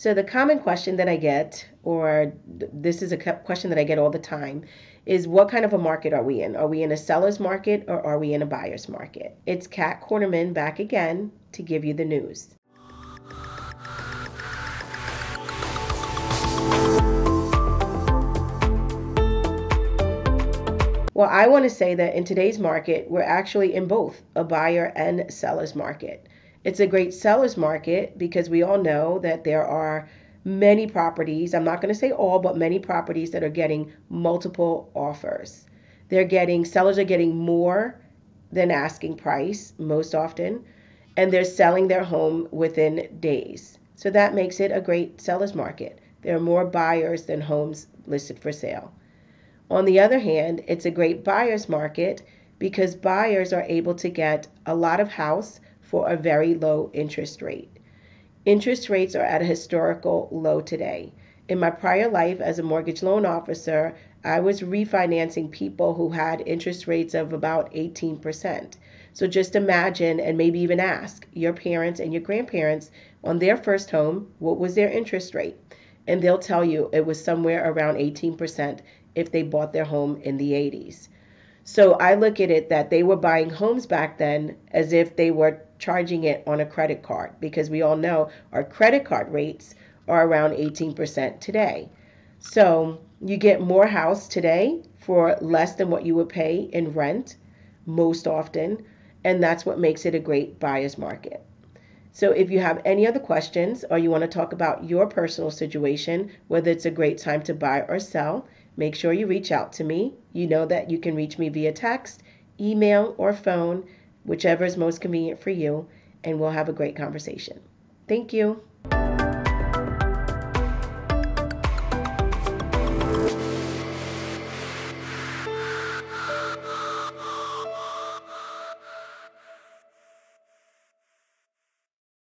So, the common question that I get, or this is a question that I get all the time, is what kind of a market are we in? Are we in a seller's market or are we in a buyer's market? It's Kat Quarterman back again to give you the news. Well, I want to say that in today's market, we're actually in both a buyer and seller's market. It's a great seller's market because we all know that there are many properties, I'm not going to say all, but many properties that are getting multiple offers. They're getting, sellers are getting more than asking price most often, and they're selling their home within days. So that makes it a great seller's market. There are more buyers than homes listed for sale. On the other hand, it's a great buyer's market because buyers are able to get a lot of house for a very low interest rate. Interest rates are at a historical low today. In my prior life as a mortgage loan officer, I was refinancing people who had interest rates of about 18%. So just imagine and maybe even ask your parents and your grandparents on their first home, what was their interest rate? And they'll tell you it was somewhere around 18% if they bought their home in the 80s. So I look at it that they were buying homes back then as if they were charging it on a credit card because we all know our credit card rates are around 18% today. So you get more house today for less than what you would pay in rent most often, and that's what makes it a great buyer's market. So if you have any other questions or you want to talk about your personal situation, whether it's a great time to buy or sell, make sure you reach out to me. You know that you can reach me via text, email, or phone, whichever is most convenient for you, and we'll have a great conversation. Thank you.